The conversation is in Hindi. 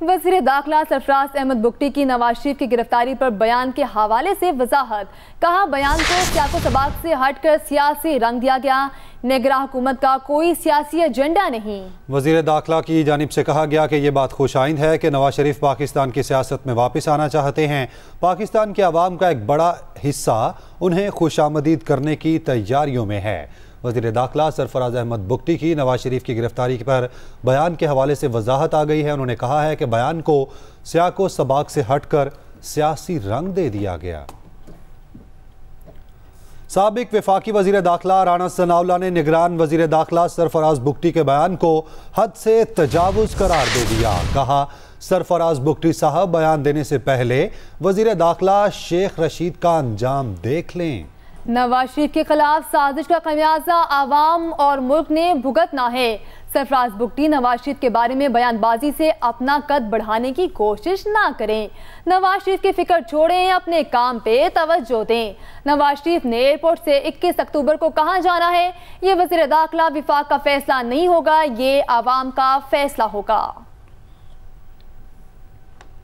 वज़ीर दाखिला सरफराज अहमद बुगटी की नवाज़ शरीफ की गिरफ्तारी पर बयान के हवाले से वजाहत। कहा बयान को सियाको सबाक से हटकर सियासी रंग दिया गया। नेगरा हुकूमत का कोई सियासी एजेंडा नहीं। वज़ीर दाखिला की जानब से कहा गया कि ये बात खुश आइंद है कि नवाज़ शरीफ पाकिस्तान की सियासत में वापस आना चाहते हैं। पाकिस्तान के आवाम का एक बड़ा हिस्सा उन्हें खुश आमदीद करने की तैयारियों में है। वज़ीर दाखिला सरफराज अहमद बुगटी की नवाज़ शरीफ की गिरफ्तारी पर बयान के हवाले से वजाहत आ गई है। उन्होंने कहा है कि बयान को सियाको सबाक से हटकर सियासी रंग दे दिया गया। सबक विफाकी वज़ीर दाखिला राना सनाउल्ला ने निगरान वज़ीर दाखिला सरफराज बुगटी के बयान को हद से तजावुज करार दे दिया। कहा सरफराज बुगटी साहब बयान देने से पहले वज़ीर दाखिला शेख रशीद का अंजाम देख लें। नवाज़ शरीफ के खिलाफ साजिश का खमियाजा आवाम और मुल्क ने भुगतना है। सरफराज बुगटी नवाज़ शरीफ के बारे में बयानबाजी से अपना कद बढ़ाने की कोशिश ना करें। नवाज़ शरीफ की फ़िक्र छोड़ें, अपने काम पे तवज्जो दें। नवाज़ शरीफ ने एयरपोर्ट से 21 अक्टूबर को कहाँ जाना है, ये वज़ीर दाखिला विफाक का फैसला नहीं होगा, ये आवाम का फैसला होगा।